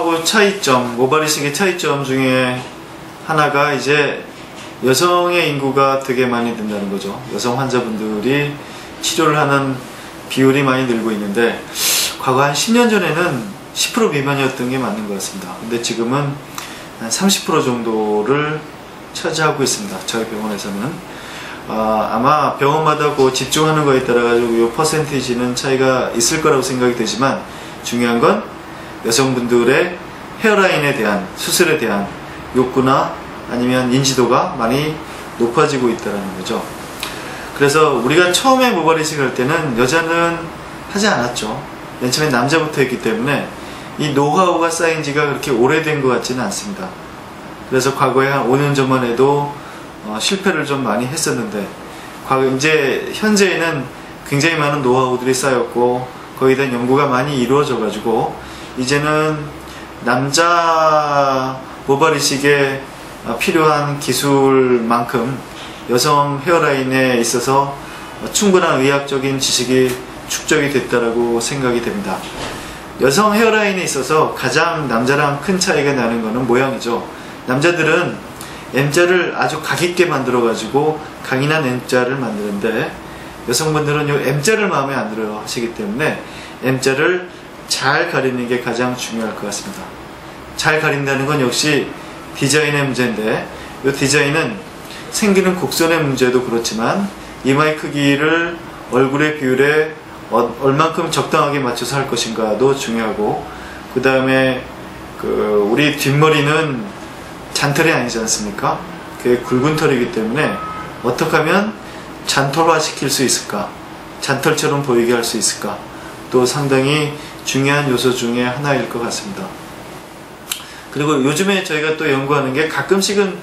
하고 차이점, 모발이식의 차이점 중에 하나가 이제 여성의 인구가 되게 많이 든다는 거죠. 여성 환자분들이 치료를 하는 비율이 많이 늘고 있는데 과거 한 10년 전에는 10% 미만이었던 게 맞는 것 같습니다. 근데 지금은 한 30% 정도를 차지하고 있습니다. 저희 병원에서는. 아, 아마 병원마다 그 집중하는 거에 따라 가지고 이 퍼센티지는 차이가 있을 거라고 생각이 되지만 중요한 건 여성분들의 헤어라인에 대한 수술에 대한 욕구나 아니면 인지도가 많이 높아지고 있다는 거죠. 그래서 우리가 처음에 모발 이식을 할 때는 여자는 하지 않았죠. 맨 처음에 남자부터 했기 때문에 이 노하우가 쌓인 지가 그렇게 오래된 것 같지는 않습니다. 그래서 과거에 한 5년 전만 해도 어, 실패를 좀 많이 했었는데 과거 이제 현재에는 굉장히 많은 노하우들이 쌓였고 거기에 대한 연구가 많이 이루어져 가지고 이제는 남자 모발 이식에 필요한 기술만큼 여성 헤어라인에 있어서 충분한 의학적인 지식이 축적이 됐다라고 생각이 됩니다. 여성 헤어라인에 있어서 가장 남자랑 큰 차이가 나는 것은 모양이죠. 남자들은 M자를 아주 각 있게 만들어 가지고 강인한 M자를 만드는데 여성분들은 이 M자를 마음에 안 들어 하시기 때문에 M자를 잘 가리는 게 가장 중요할 것 같습니다. 잘 가린다는 건 역시 디자인의 문제인데 이 디자인은 생기는 곡선의 문제도 그렇지만 이마의 크기를 얼굴의 비율에 어, 얼만큼 적당하게 맞춰서 할 것인가도 중요하고 그 다음에 그 우리 뒷머리는 잔털이 아니지 않습니까? 그게 굵은 털이기 때문에 어떻게 하면 잔털화 시킬 수 있을까? 잔털처럼 보이게 할 수 있을까? 또 상당히 중요한 요소 중에 하나일 것 같습니다. 그리고 요즘에 저희가 또 연구하는 게 가끔씩은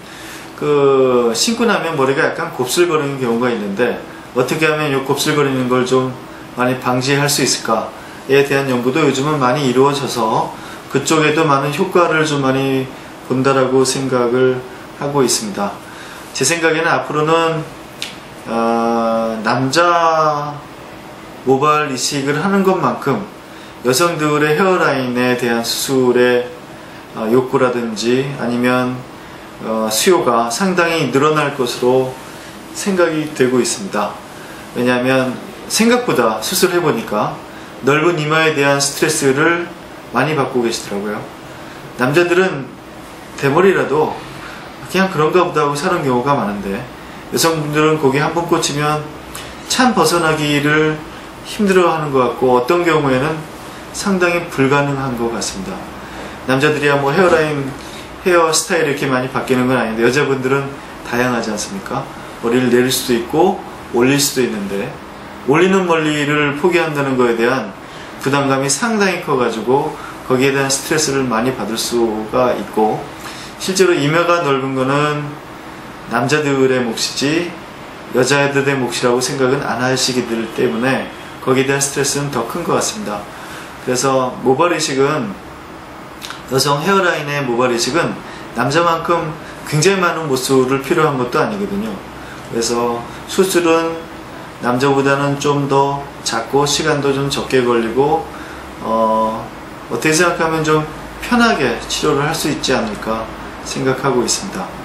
그 신고 나면 머리가 약간 곱슬거리는 경우가 있는데 어떻게 하면 이 곱슬거리는 걸 좀 많이 방지할 수 있을까에 대한 연구도 요즘은 많이 이루어져서 그쪽에도 많은 효과를 좀 많이 본다라고 생각을 하고 있습니다. 제 생각에는 앞으로는 어, 남자 모발 이식을 하는 것만큼 여성들의 헤어라인에 대한 수술의 어, 욕구라든지 아니면 어, 수요가 상당히 늘어날 것으로 생각이 되고 있습니다. 왜냐하면 생각보다 수술해 보니까 넓은 이마에 대한 스트레스를 많이 받고 계시더라고요. 남자들은 대머리라도 그냥 그런가 보다 하고 사는 경우가 많은데 여성분들은 거기 한 번 꽂히면 참 벗어나기를 힘들어 하는 것 같고 어떤 경우에는 상당히 불가능한 것 같습니다. 남자들이야 뭐 헤어라인, 헤어 스타일이 이렇게 많이 바뀌는 건 아닌데 여자분들은 다양하지 않습니까? 머리를 내릴 수도 있고 올릴 수도 있는데 올리는 머리를 포기한다는 것에 대한 부담감이 상당히 커가지고 거기에 대한 스트레스를 많이 받을 수가 있고 실제로 이마가 넓은 거는 남자들의 몫이지 여자들의 몫이라고 생각은 안 하시기 때문에 거기에 대한 스트레스는 더 큰 것 같습니다. 그래서 모발 이식은 여성 헤어라인의 모발 이식은 남자만큼 굉장히 많은 모수를 필요한 것도 아니거든요. 그래서 수술은 남자보다는 좀 더 작고 시간도 좀 적게 걸리고 어, 어떻게 생각하면 좀 편하게 치료를 할 수 있지 않을까 생각하고 있습니다.